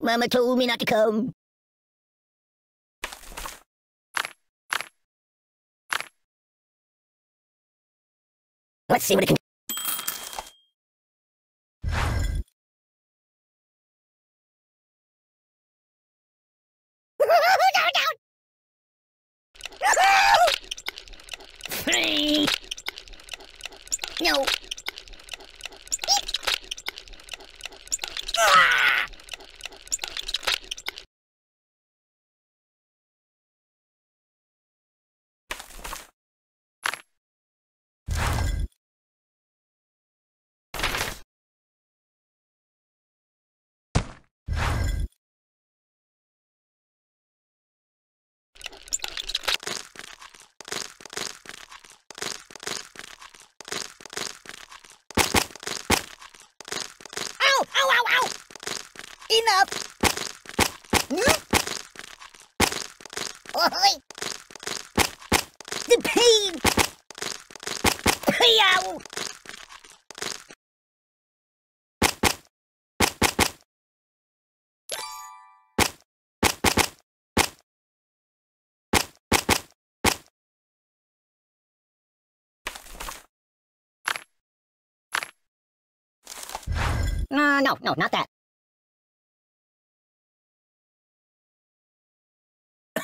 Mama told me not to come. Let's see what it can no. Ow! Ow! Ow! Ow! Enough! Hmm? Oi! The pain! Uh, no, no, not that.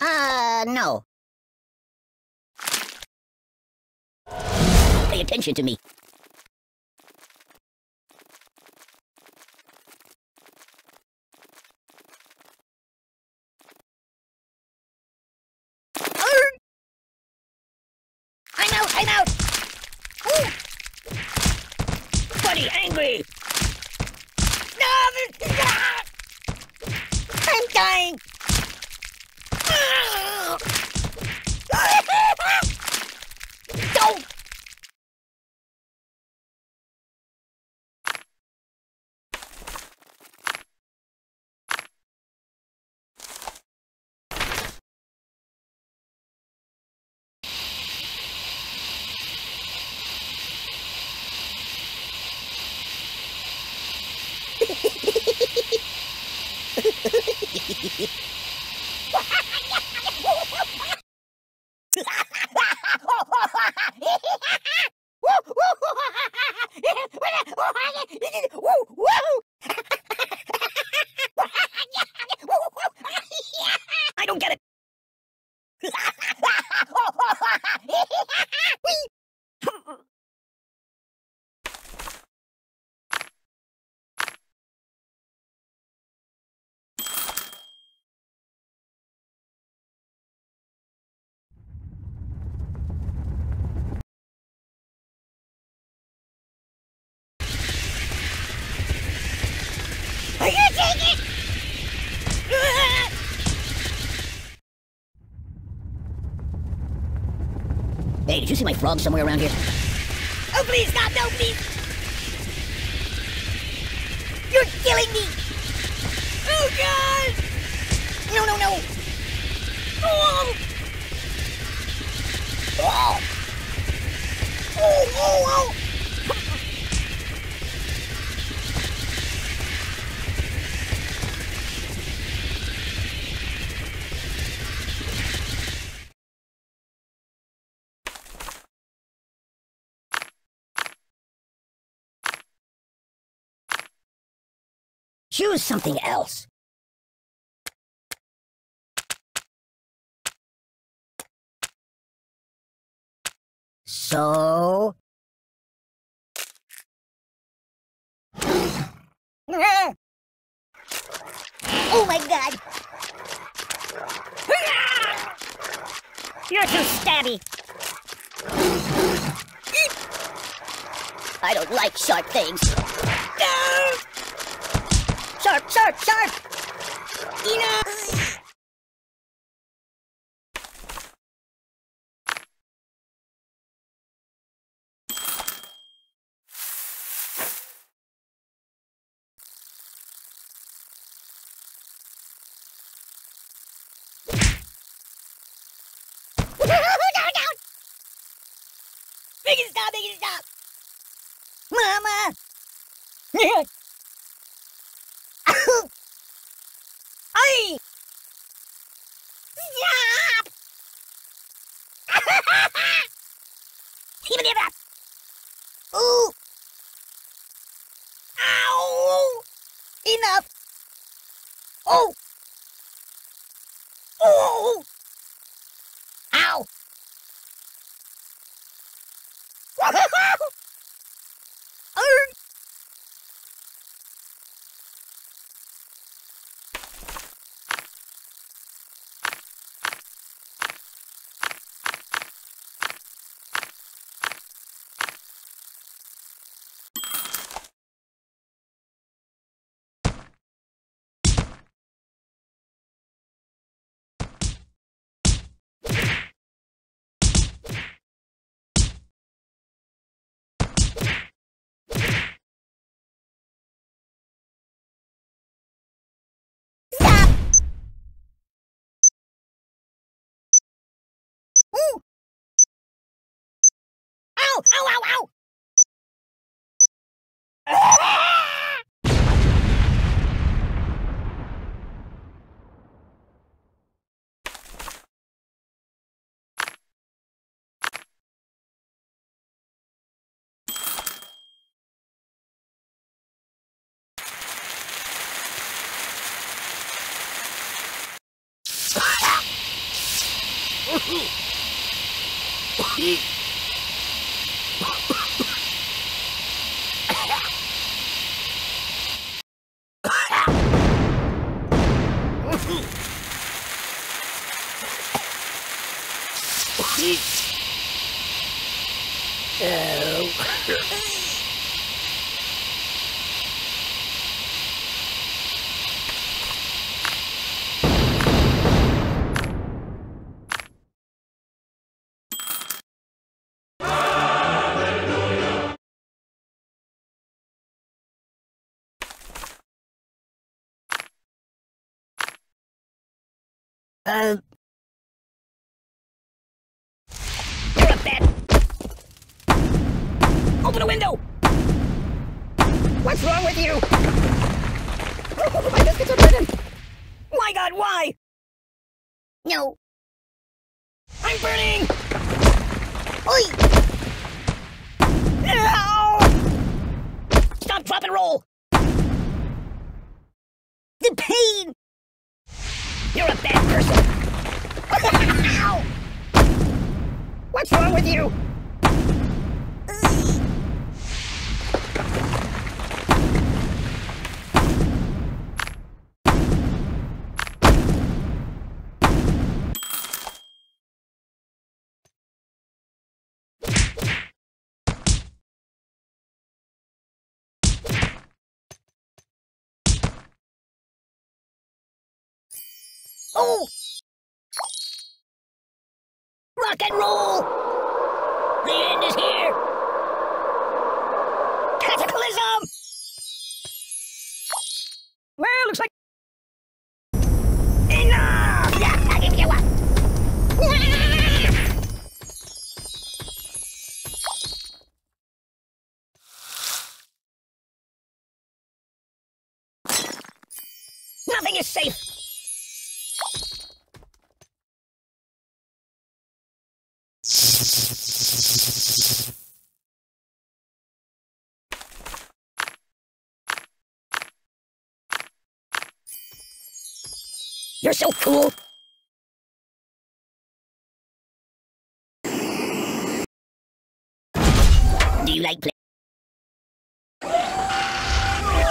Uh, no. Pay attention to me. I'm out! I'm out! Buddy, angry! No! I'm dying! Taking it? Hey, did you see my frog somewhere around here? Oh, please, God, no, please! You're killing me! Oh, God! No, no, no! Oh! Oh! Choose something else. So... Oh my god! You're too stabby! I don't like sharp things. Sharp, sharp, sharp! Enough! Make stop, make stop! Mama! Stop! Even if that! Ooh! Ow! Enough! Oh! Oh! Ow! Arr! Stop! Ooh! Ow! Ow! Ow! Ow! Oh. Uh. You're a bat. Open a window. What's wrong with you? Oh, my biscuits are burning. My God, why? No. I'm burning. Oi! Ow! Stop, drop, and roll. The pain. You're a bad person! What's wrong with you? Oh! Rock and roll! You're so cool! Do you like play?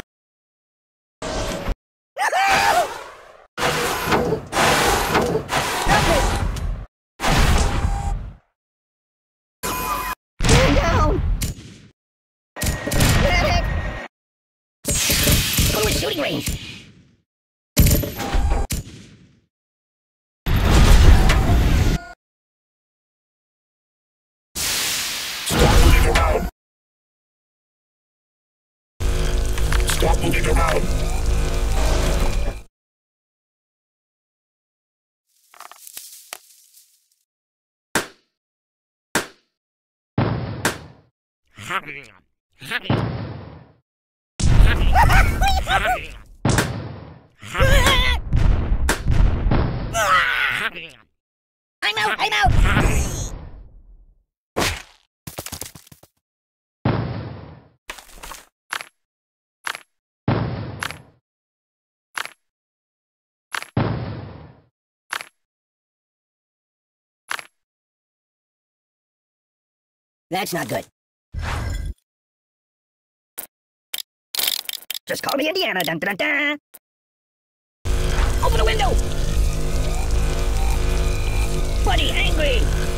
shooting range. I'm out, I'm out! That's not good. Just call me Indiana. Dun, dun, dun, Open the window! Buddy, angry!